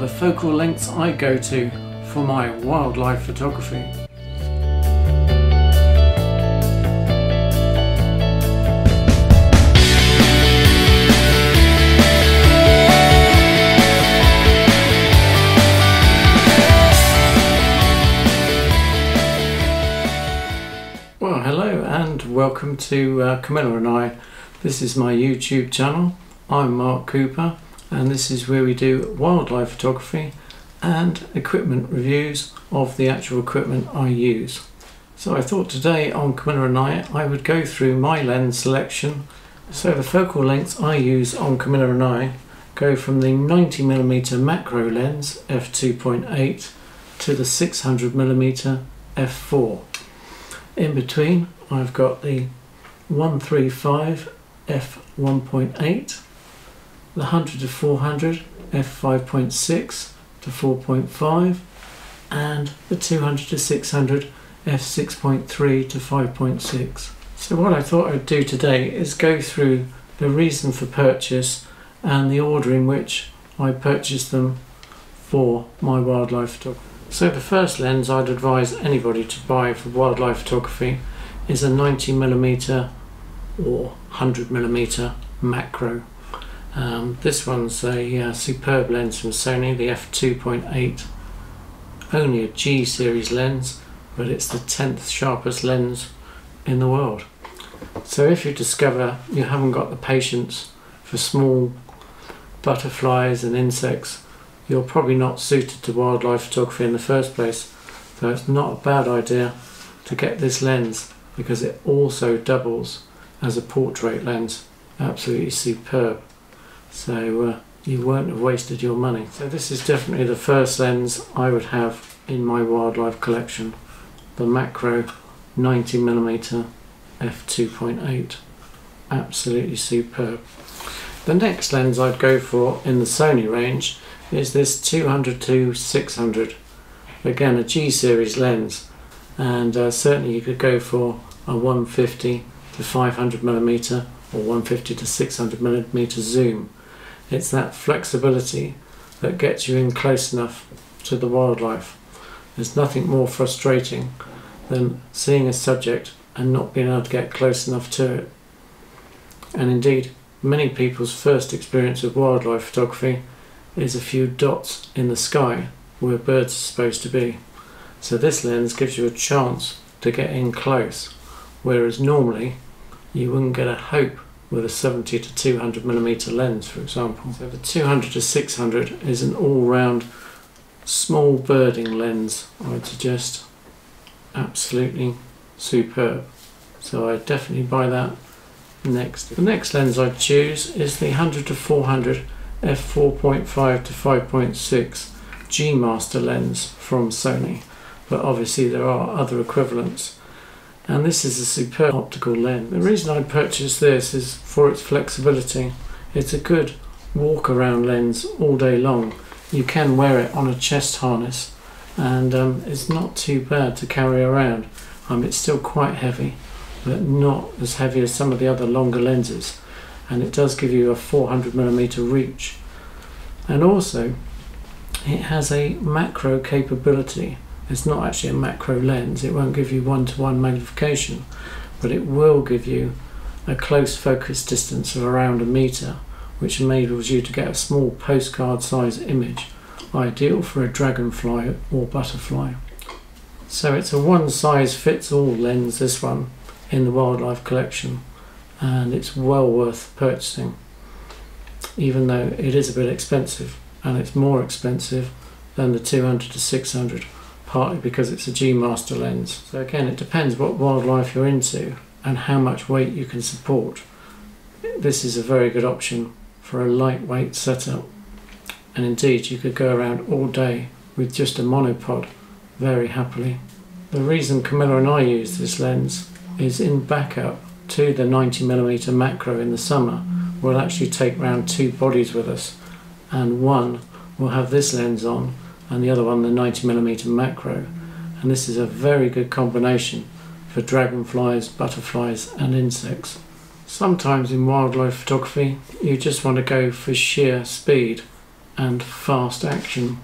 the focal lengths I go to for my wildlife photography. Well, hello and welcome to uh, Camilla and I. This is my YouTube channel. I'm Mark Cooper and this is where we do wildlife photography and equipment reviews of the actual equipment I use. So I thought today on Camilla and I, I would go through my lens selection. So the focal lengths I use on Camilla and I go from the 90mm macro lens f2.8 to the 600mm f4. In between I've got the 135 f1.8 the 100 to 400 f5.6 to 4.5 and the 200 to 600 f6.3 to 5.6. So what I thought I'd do today is go through the reason for purchase and the order in which I purchased them for my wildlife photography. So the first lens I'd advise anybody to buy for wildlife photography is a 90mm or 100mm macro um, this one's a uh, superb lens from Sony, the f2.8. Only a G series lens, but it's the 10th sharpest lens in the world. So if you discover you haven't got the patience for small butterflies and insects, you're probably not suited to wildlife photography in the first place. So it's not a bad idea to get this lens because it also doubles as a portrait lens. Absolutely superb so uh, you won't have wasted your money. So this is definitely the first lens I would have in my wildlife collection, the macro 90mm f2.8, absolutely superb. The next lens I'd go for in the Sony range is this 200 to 600, again a G series lens. And uh, certainly you could go for a 150 to 500 millimeter or 150 to 600 millimeter zoom it's that flexibility that gets you in close enough to the wildlife. There's nothing more frustrating than seeing a subject and not being able to get close enough to it. And indeed, many people's first experience of wildlife photography is a few dots in the sky where birds are supposed to be. So this lens gives you a chance to get in close, whereas normally you wouldn't get a hope with a 70 to 200 millimeter lens, for example. So the 200 to 600 is an all-round small birding lens, I would suggest. Absolutely superb. So I definitely buy that next. The next lens I choose is the 100 to 400 f4.5 to 5.6 G Master lens from Sony, but obviously there are other equivalents and this is a superb optical lens. The reason I purchased this is for its flexibility. It's a good walk around lens all day long. You can wear it on a chest harness and um, it's not too bad to carry around. Um, it's still quite heavy but not as heavy as some of the other longer lenses and it does give you a 400 millimeter reach and also it has a macro capability it's not actually a macro lens, it won't give you one-to-one magnification, but it will give you a close focus distance of around a meter, which enables you to get a small postcard size image, ideal for a dragonfly or butterfly. So it's a one size fits all lens, this one, in the wildlife collection, and it's well worth purchasing, even though it is a bit expensive, and it's more expensive than the 200 to 600 partly because it's a G master lens. So again, it depends what wildlife you're into and how much weight you can support. This is a very good option for a lightweight setup. And indeed, you could go around all day with just a monopod very happily. The reason Camilla and I use this lens is in backup to the 90mm macro in the summer. We'll actually take round two bodies with us and one will have this lens on and the other one the 90mm macro. And this is a very good combination for dragonflies, butterflies and insects. Sometimes in wildlife photography you just want to go for sheer speed and fast action.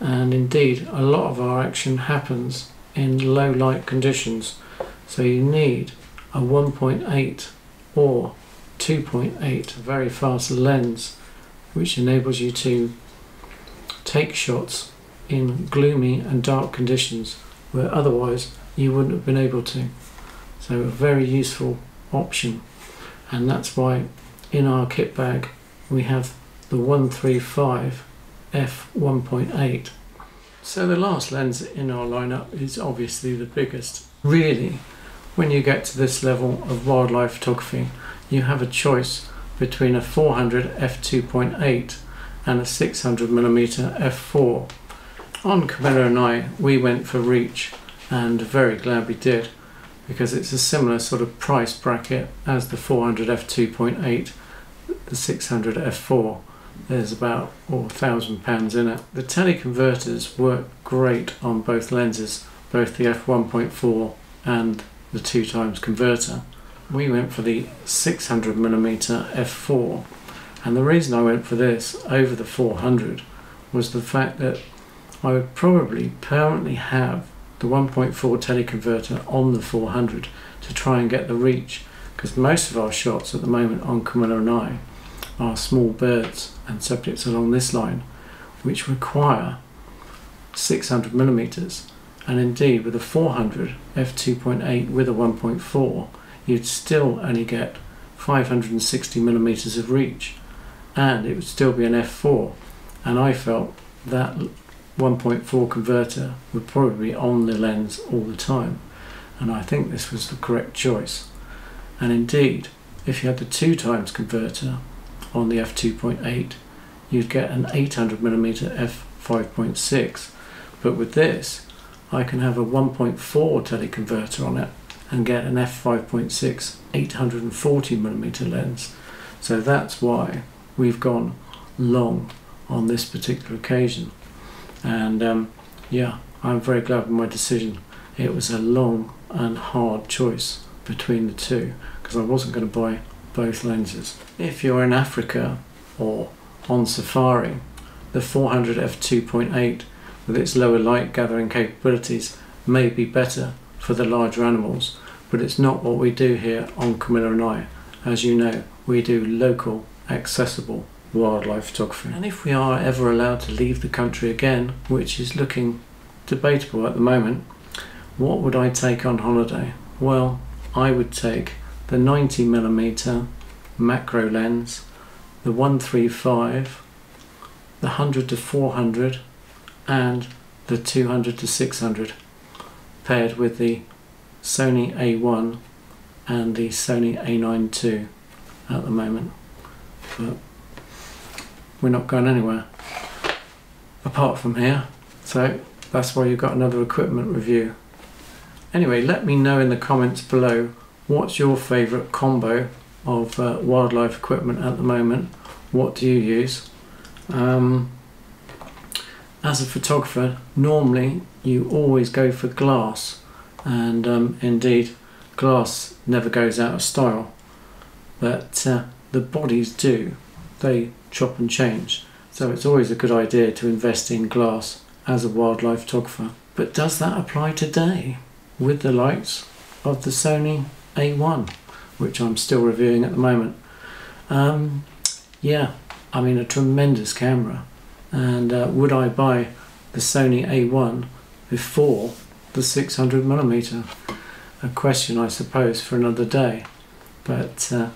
And indeed a lot of our action happens in low light conditions. So you need a 1.8 or 2.8 very fast lens which enables you to take shots in gloomy and dark conditions where otherwise you wouldn't have been able to. So a very useful option and that's why in our kit bag we have the 135 f1.8. So the last lens in our lineup is obviously the biggest. Really, when you get to this level of wildlife photography, you have a choice between a 400 f2.8 and a 600mm f4. On Camilla and I, we went for Reach and very glad we did because it's a similar sort of price bracket as the 400 f2.8, the 600 f4. There's about oh, thousand pounds in it. The teleconverters work great on both lenses, both the f1.4 and the two times converter. We went for the 600mm f4 and the reason I went for this over the 400 was the fact that I would probably permanently have the 1.4 teleconverter on the 400 to try and get the reach because most of our shots at the moment on Camilla and I are small birds and subjects along this line which require 600 millimeters. And indeed with a 400 f2.8 with a 1.4 you'd still only get 560 millimeters of reach. And it would still be an f4 and I felt that 1.4 converter would probably be on the lens all the time. And I think this was the correct choice. And indeed if you had the two times converter on the f2.8 you'd get an 800mm f5.6 but with this I can have a 1.4 teleconverter on it and get an f5.6 840mm lens. So that's why we've gone long on this particular occasion and um, yeah I'm very glad with my decision it was a long and hard choice between the two because I wasn't going to buy both lenses. If you're in Africa or on safari, the 400 f2.8 with its lower light gathering capabilities may be better for the larger animals, but it's not what we do here on Camilla and I. As you know, we do local, accessible wildlife photography. And if we are ever allowed to leave the country again, which is looking debatable at the moment, what would I take on holiday? Well, I would take the 90 millimeter macro lens, the 135, the 100 to 400, and the 200 to 600, paired with the Sony A1 and the Sony A9 II at the moment. But we're not going anywhere apart from here. So that's why you've got another equipment review. Anyway, let me know in the comments below what's your favourite combo of uh, wildlife equipment at the moment? What do you use? Um, as a photographer, normally you always go for glass, and um, indeed, glass never goes out of style, but uh, the bodies do. They chop and change, so it's always a good idea to invest in glass as a wildlife photographer. But does that apply today with the likes of the Sony a1, which I'm still reviewing at the moment. Um, yeah, I mean, a tremendous camera. And uh, would I buy the Sony A1 before the 600mm? A question, I suppose, for another day. But uh,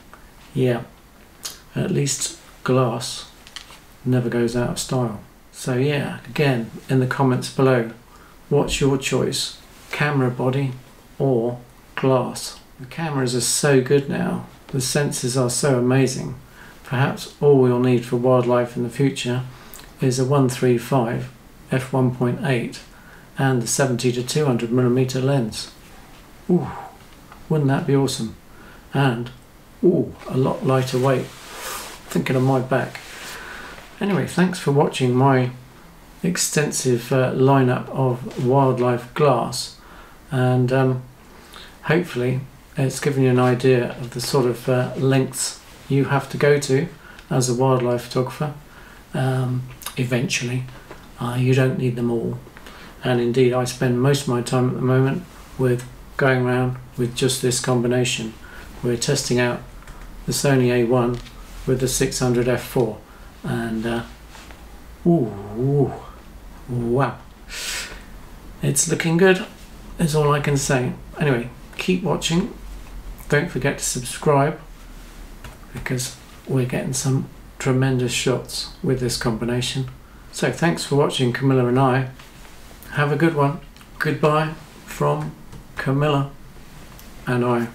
yeah, at least glass never goes out of style. So yeah, again, in the comments below, what's your choice? Camera body or glass? The cameras are so good now, the sensors are so amazing. Perhaps all we'll need for wildlife in the future is a 135 f1.8 and the 70 to 200 millimeter lens. Ooh, wouldn't that be awesome? And, ooh, a lot lighter weight. Thinking of my back. Anyway, thanks for watching my extensive uh, lineup of wildlife glass and um, hopefully it's given you an idea of the sort of uh, lengths you have to go to as a wildlife photographer. Um, eventually. Uh, you don't need them all. And indeed, I spend most of my time at the moment with going around with just this combination. We're testing out the Sony A1 with the 600 f4 and uh, ooh, wow. It's looking good is all I can say. Anyway keep watching. Don't forget to subscribe because we're getting some tremendous shots with this combination. So thanks for watching Camilla and I. Have a good one. Goodbye from Camilla and I